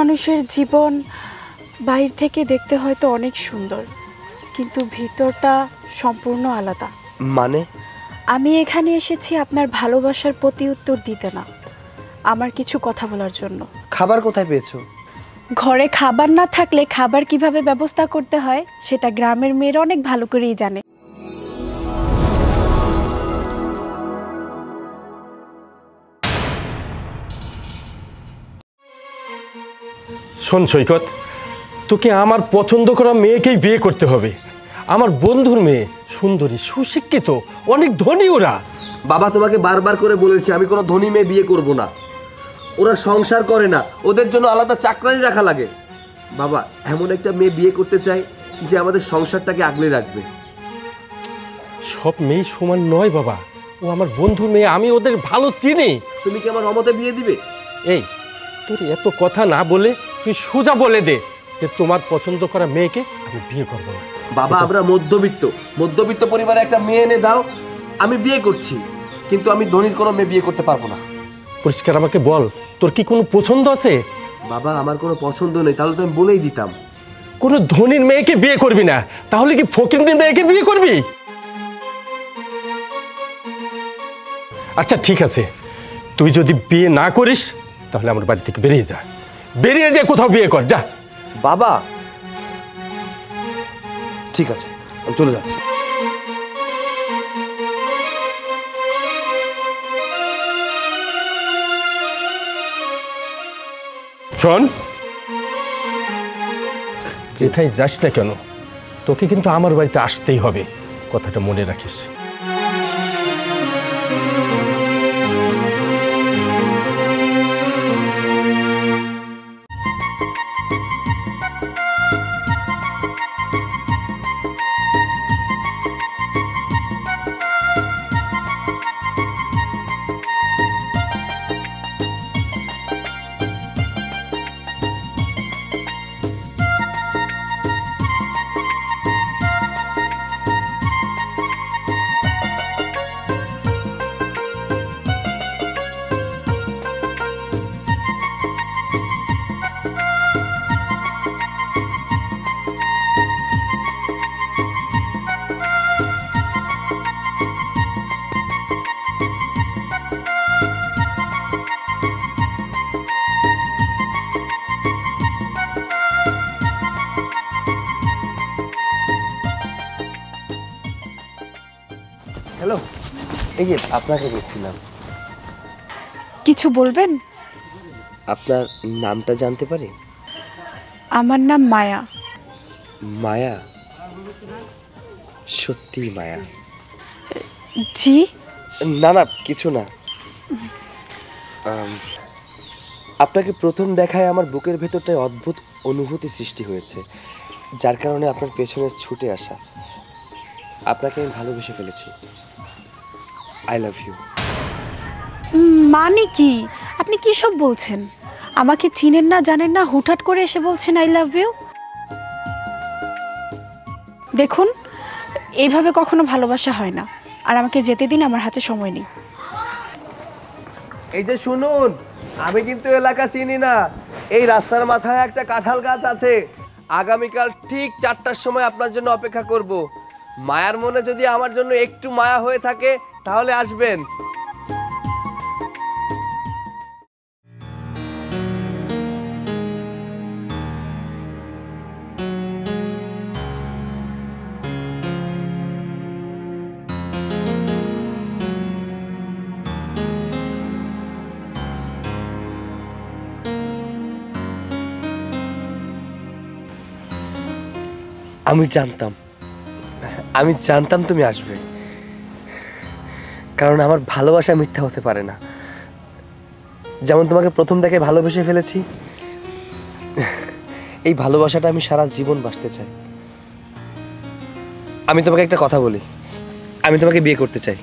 মানুষের জীবন বাইরে থেকে দেখতে হয়তো অনেক সুন্দর কিন্তু ভিতরটা সম্পূর্ণ আলাদা। মানে? আমি এখানে এসেছি আপনার ভালোবাসার প্রতি উত্তর দিতে না আমার কিছু কথা বলার জন্য। খাবার কোথায় পেয়েছ? ঘরে খাবার না থাকলে খাবার কীভাবে ব্যবস্থা করতে হয় সেটা গ্রামের মেয়েরা অনেক ভালো করেই জানে। শোন সৈকত তোকে আমার পছন্দ করা মেয়েকেই বিয়ে করতে হবে। আমার বন্ধুর মেয়ে সুন্দরী সুশিক্ষিত অনেক ধনী ওরা। বাবা তোমাকে বারবার করে বলেছি আমি কোনো ধনী মেয়ে বিয়ে করব না। ওরা সংসার করে না ওদের জন্য আলাদা চাকরানি রাখা লাগে। বাবা এমন একটা মেয়ে বিয়ে করতে চাই যে আমাদের সংসারটাকে আগলে রাখবে। সব মেয়ে সমান নয় বাবা। ও আমার বন্ধুর মেয়ে আমি ওদের ভালো চিনি। তুমি কি আমার রমতে বিয়ে দিবে? এই তোর এত কথা না বলে তুই সোজা বলে দে যে তোমার পছন্দ করা মেয়েকে আমি বিয়ে করব না। বাবা আমরা মধ্যবিত্ত। মধ্যবিত্ত পরিবারে একটা মেয়ে এনে দাও আমি বিয়ে করছি কিন্তু আমি ধনীর কোনো মেয়ে বিয়ে করতে পারব না। পরিষ্কার আমাকে বল তোর কি কোনো পছন্দ আছে? বাবা আমার কোনো পছন্দ নেই তাহলে তো আমি বলেই দিতাম। কোনো ধনীর মেয়েকে বিয়ে করবি না তাহলে কি ফকিরনির মেয়েকে বিয়ে করবি? আচ্ছা ঠিক আছে। তুই যদি বিয়ে না করিস তাহলে আমার বাড়ি থেকে বেরিয়ে যা। বেরিয়ে যা কোথাও বিয়ে কর যা। বাবা। ঠিক আছে আমি চলে যাচ্ছি। শোন। যেথায় যাস না কেন তোকে কিন্তু আমার বাড়িতে আসতেই হবে কথাটা মনে রাখিস। এই যে আপনাকে গেছিলাম কিছু বলবেন? আপনার নামটা জানতে পারি? আমার নাম মায়া। মায়া? সত্যি মায়া। জি? না না কিছু না। আপনাকে প্রথম দেখায় আমার বুকের ভেতরটায় অদ্ভুত অনুভূতি সৃষ্টি হয়েছে যার কারণে আপনার পেছনে ছুটে আসা। আপনাকে আমি ভালোবেসে ফেলেছি। I love you. মানে কি? আপনি কি সব বলছেন? আমাকে চিনেন না জানেন না হুটহাট করে এসে বলছেন আই লাভ ইউ? দেখুন এইভাবে কখনো ভালোবাসা হয় না। আর আমাকে যেতে দিন আমার হাতে সময় নেই। এই যে শুনুন আমি কিন্তু এলাকা চিনি না। এই রাস্তার মাথায় একটা কাঁঠাল গাছ আছে। আগামীকাল ঠিক চারটার সময় আপনার জন্য অপেক্ষা করব। মায়ার মনে যদি আমার জন্য একটু মায়া হয়ে থাকে তাহলে আসবেন। আমি জানতাম। আমি জানতাম তুমি আসবে। কারণ আমার ভালোবাসা মিথ্যা হতে পারে না। যেমন তোমাকে প্রথম দেখে ভালোবেসে ফেলেছি এই ভালোবাসাটা আমি সারা জীবন বাঁচতে চাই। আমি তোমাকে একটা কথা বলি আমি তোমাকে বিয়ে করতে চাই।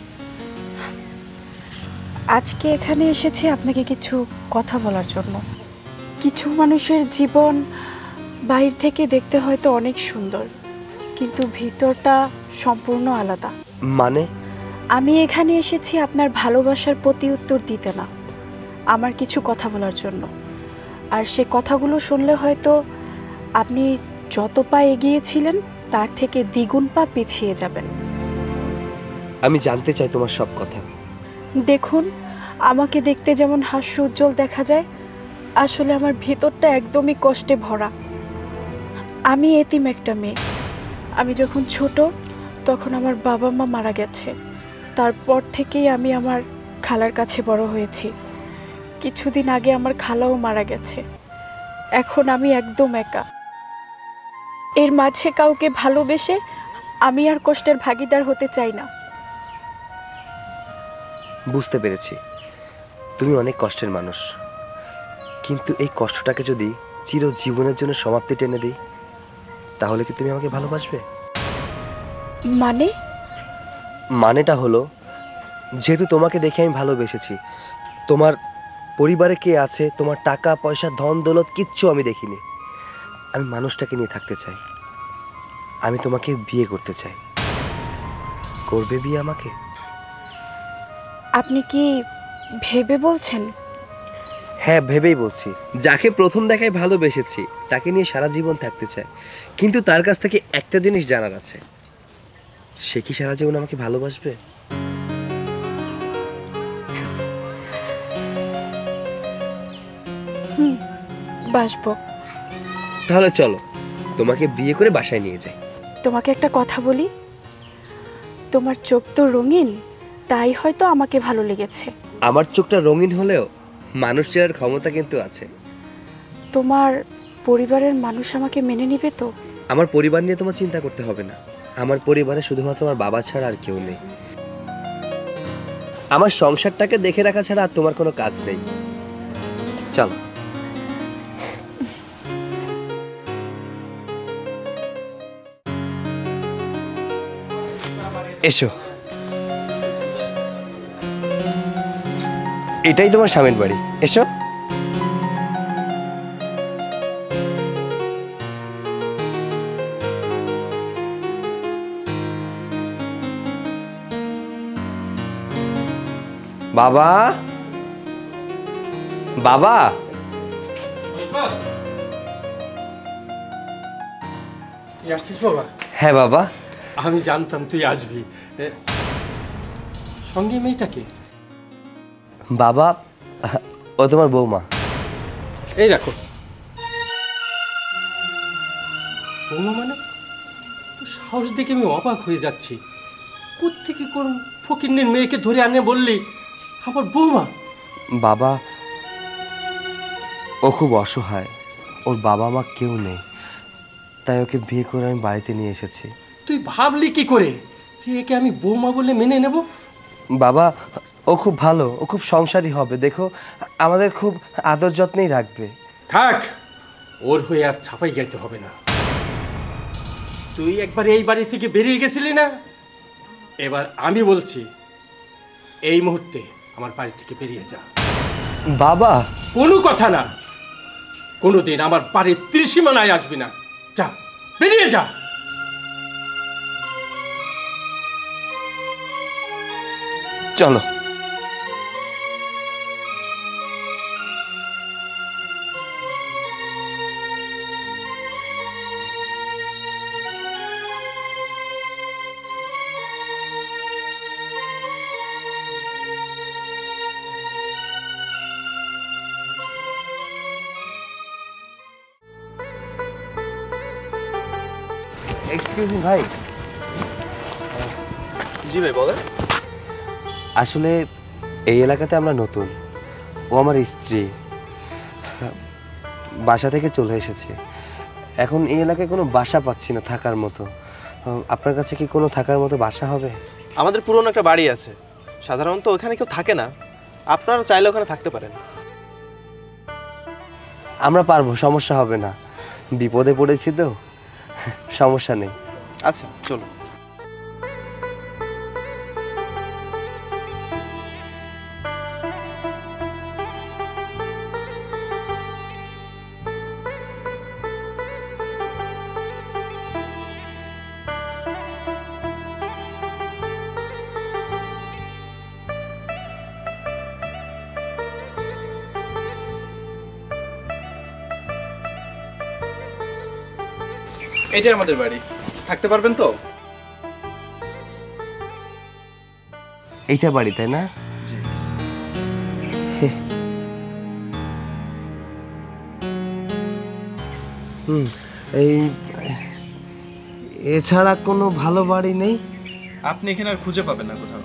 আজকে এখানে এসেছি আপনাকে কিছু কথা বলার জন্য। কিছু মানুষের জীবন বাইরে থেকে দেখতে হয়তো অনেক সুন্দর কিন্তু ভিতরটা সম্পূর্ণ আলাদা। মানে? আমি এখানে এসেছি আপনার ভালোবাসার প্রতি উত্তর দিতে না। আমার কিছু কথা বলার জন্য। আর সে কথাগুলো শুনলে হয়তো আপনি যত পা এগিয়েছিলেন তার থেকে দ্বিগুণ পা পিছিয়ে যাবেন। আমি জানতে চাই তোমার সব কথা। দেখুন আমাকে দেখতে যেমন হাস্য উজ্জ্বল দেখা যায় আসলে আমার ভিতরটা একদমই কষ্টে ভরা। আমি এতিম একটা মেয়ে। আমি যখন ছোট তখন আমার বাবা মা মারা গেছে। তারপর থেকেই আমি আমার খালার কাছে বড় হয়েছি। কিছুদিন আগে আমার খালাও মারা গেছে। এখন আমি একদম একা। এর মাঝে কাউকে ভালোবেসে আমি আর কষ্টের ভাগিদার হতে চাই না। বুঝতে পেরেছি। তুমি অনেক কষ্টের মানুষ। কিন্তু এই কষ্টটাকে যদি চিরজীবনের জন্য সমাপ্তি টেনে দিই তাহলে কি তুমি আমাকে ভালোবাসবে? মানে? মানেটা হলো যেহেতু তোমাকে দেখে আমি ভালোবেসেছি তোমার পরিবারে কে আছে তোমার টাকা পয়সা ধন দৌলত কিচ্ছু আমি দেখিনি। আমি মানুষটাকে নিয়ে থাকতে চাই। আমি তোমাকে বিয়ে করতে চাই। করবে বিয়ে আমাকে? আপনি কি ভেবে বলছেন? হ্যাঁ ভেবেই বলছি। যাকে প্রথম দেখায় ভালোবেসেছি তাকে নিয়ে সারা জীবন থাকতে চাই। কিন্তু তার কাছ থেকে একটা জিনিস জানার আছে। সে কি সারা জীবন আমাকে ভালোবাসবে? বাসবো। তাহলে চলো তোমাকে বিয়ে করে বাসায় নিয়ে যাই। তোমাকে একটা কথা বলি তোমার চোখ তো রঙিন তাই হয়তো আমাকে ভালো লেগেছে। আমার চোখটা রঙিন হলেও মানুষ চেনার ক্ষমতা কিন্তু আছে। তোমার পরিবারের মানুষ আমাকে মেনে নিবে তো? আমার পরিবার নিয়ে তোমার চিন্তা করতে হবে না। আমার পরিবারে শুধুমাত্র আমার বাবা ছাড়া আর কেউ নেই। আমার সংসারটাকে দেখে রাখা ছাড়া আর তোমার কোনো কাজ নেই। চল। এসো। এটাই তোমার স্বামীর বাড়ি। এসো। বাবা? বাবা? হ্যাঁ বাবা। আমি জানতাম তুই আসবি। সঙ্গে মেয়েটাকে বাবা ও তোমার বৌমা। এই রাখো বৌমা মানে? তো সাহস দেখে আমি অবাক হয়ে যাচ্ছি। কোত্থেকে কোন ফকিন্নের মেয়েকে ধরে আনে বললি? আমার বৌমা। বাবা ও খুব অসহায়। ওর বাবা মা কেউ নেই। তাই ওকে বিয়ে করে আমি বাড়িতে নিয়ে এসেছি। তুই ভাবলি কি করে? যে একে আমি বৌমা বলে মেনে নেব? বাবা ও খুব ভালো। ও খুব সংসারী হবে। দেখো আমাদের খুব আদর যত্নেই রাখবে। থাক ওর হয়ে আর ছাপাই গাইতে হবে না। তুই একবার এই বাড়ি থেকে বেরিয়ে গেছিলি না? এবার আমি বলছি এই মুহূর্তে আমার বাড়ি থেকে বেরিয়ে যা। বাবা! কোনো কথা না। কোনোদিন আমার বাড়ির ত্রিসীমানায় আসবি না। যা বেরিয়ে যা। চলো। ভাই। জি ভাই বলেন। আসলে এই এলাকাতে আমরা নতুন। ও আমার স্ত্রী। বাসা থেকে চলে এসেছে। এখন এই এলাকায় কোনো বাসা পাচ্ছি না থাকার মতো। আপনার কাছে কি কোনো থাকার মতো বাসা হবে? আমাদের পুরনো একটা বাড়ি আছে। সাধারণত ওখানে কেউ থাকে না। আপনারা চাইলে ওখানে থাকতে পারেন। আমরা পারব সমস্যা হবে না। বিপদে পড়েছি তো। সমস্যা নেই। আচ্ছা চলো। এটাই আমাদের বাড়ি। থাকতে পারবেন তো? এইটা বাড়ি তাই না? হুম এই এছাড়া কোনো ভালো বাড়ি নেই? আপনি এখানে আর খুঁজে পাবেন না কোথাও।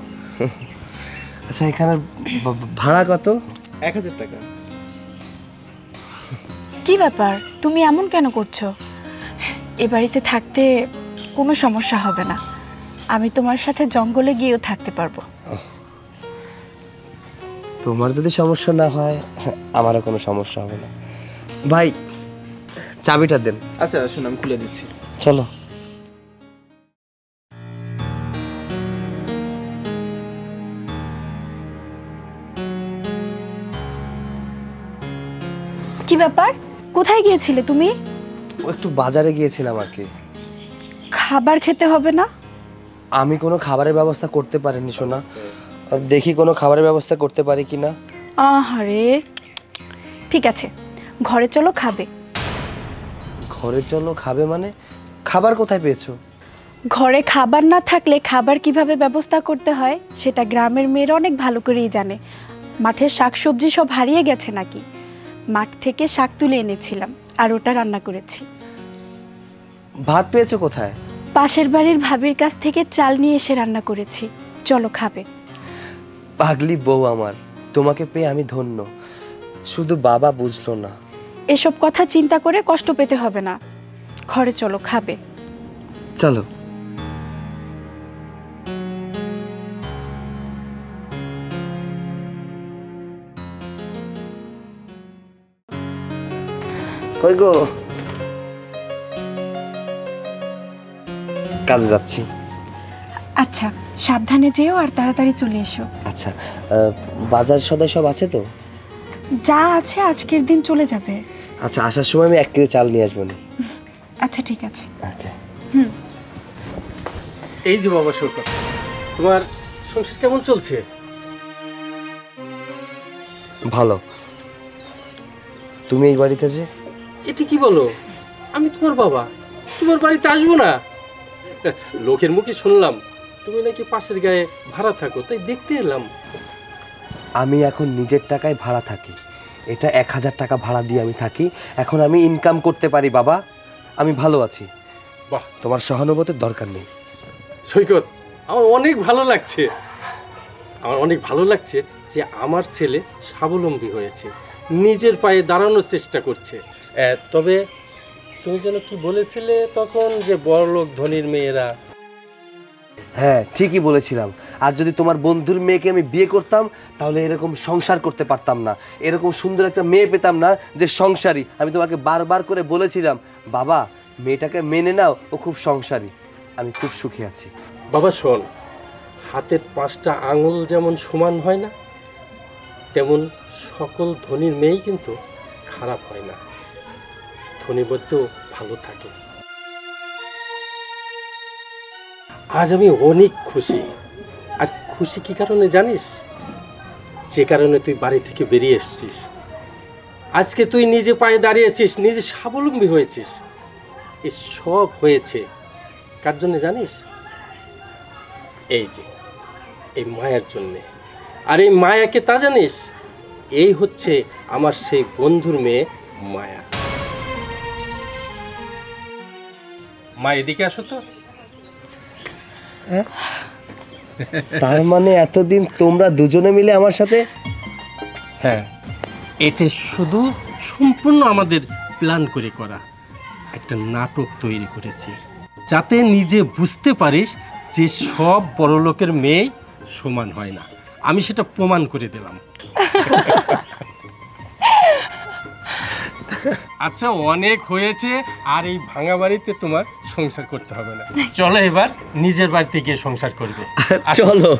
আচ্ছা এখানে ভাড়া কত? এক হাজার টাকা। কি ব্যাপার? তুমি এমন কেন করছ? এ বাড়িতে থাকতে কোনো সমস্যা হবে না। আমি তোমার সাথে জঙ্গলে গিয়েও থাকতে পারব। তোমার যদি সমস্যা না হয় আমারও কোনো সমস্যা হবে না। ভাই চাবিটা দেন। আচ্ছা শুনুন আমি খুলে দিচ্ছি। চলো। কি ব্যাপার? কোথায় গিয়েছিলে তুমি? ও একটু বাজারে গিয়েছিলাম আর কি। খাবার খেতে হবে না? আমি কোনো খাবারের ব্যবস্থা করতে পারিনি আর দেখি কোনো খাবারের ব্যবস্থা করতে পারি কি না। আহারে। ঠিক আছে ঘরে চলো খাবে। ঘরে চলো খাবে মানে? খাবার কোথায় পেয়েছ? ঘরে খাবার না থাকলে খাবার কীভাবে ব্যবস্থা করতে হয় সেটা গ্রামের মেয়েরা অনেক ভালো করেই জানে। মাঠের শাকসবজি সব হারিয়ে গেছে নাকি? মাঠ থেকে শাক তুলে এনেছিলাম আর ওটা রান্না করেছি। ভাত পেয়েছ কোথায়? পাশের বাড়ির ভাবির কাছ থেকে চাল নিয়ে এসে রান্না করেছি। চলো খাবে। পাগলি বউ আমার তোমাকে পেয়ে আমি ধন্য। শুধু বাবা বুঝলো না। এসব কথা চিন্তা করে কষ্ট পেতে হবে না। ঘরে চলো খাবে। চলো। কই গো? কাজে যাচ্ছি। আচ্ছা সাবধানে যেও আর তাড়াতাড়ি চলে এসো। আচ্ছা বাজার সদাই সব আছে তো? যা আছে আজকের দিন চলে যাবে। আচ্ছা আসার সময় আমি এক কেজি চাল নিয়ে আসব না। আচ্ছা ঠিক আছে। ওকে এই যে বাবা শোকর তোমার সংসার কেমন চলছে? ভালো। তুমি এই বাড়িতে যে? এটি কি বলো? আমি তোমার বাবা। তোমার বাড়িতে আসব না? লোকের মুখে শুনলাম তুমি নাকি পাশের গায়ে ভাড়া থাকো তাই দেখতে এলাম। আমি এখন নিজের টাকায় ভাড়া থাকি। এটা এক হাজার টাকা ভাড়া দিয়ে আমি থাকি। এখন আমি ইনকাম করতে পারি বাবা। আমি ভালো আছি। বাহ। তোমার সহানুভূতির দরকার নেই। সৈকত আমার অনেক ভালো লাগছে। আমার অনেক ভালো লাগছে যে আমার ছেলে স্বাবলম্বী হয়েছে। নিজের পায়ে দাঁড়ানোর চেষ্টা করছে। তবে তুমি যেন কি বলেছিলে তখন যে বড়লোক ধনীর মেয়েরা? হ্যাঁ ঠিকই বলেছিলাম। আর যদি তোমার বন্ধুর মেয়েকে আমি বিয়ে করতাম তাহলে এরকম সংসার করতে পারতাম না। এরকম সুন্দর একটা মেয়ে পেতাম না যে সংসারী। আমি তোমাকে বারবার করে বলেছিলাম বাবা মেয়েটাকে মেনে নাও ও খুব সংসারী। আমি খুব সুখী আছি। বাবা শোন হাতের পাঁচটা আঙুল যেমন সমান হয় না তেমন সকল ধনীর মেয়েই কিন্তু খারাপ হয় না। বলতেও ভালো থাকে। আজ আমি অনেক খুশি। আর খুশি কি কারণে জানিস? যে কারণে তুই বাড়ি থেকে বেরিয়ে এসেছিস। আজকে তুই নিজে পায়ে দাঁড়িয়েছিস, নিজে স্বাবলম্বী হয়েছিস। এ সব হয়েছে। কার জন্য জানিস? এই যে, এই মায়ার জন্যে। আর এই মায়াকে তা জানিস? এই হচ্ছে আমার সেই বন্ধুর মেয়ে মায়া। মা এদিকে আসো তো। তার মানে এতদিন তোমরা দুজনে মিলে আমার সাথে? হ্যাঁ। এটা শুধু সম্পূর্ণ আমাদের প্ল্যান করে করা। একটা নাটক তৈরি করেছি। যাতে নিজে বুঝতে পারিস যে সব বড় লোকের মেয়ে সমান হয় না। আমি সেটা প্রমাণ করে দিলাম। আচ্ছা অনেক হয়েছে, আর এই ভাঙা বাড়িতে তোমার সংসার করতে হবে না চলো এবার, নিজের বাড়িতে গিয়ে সংসার করবে। চলো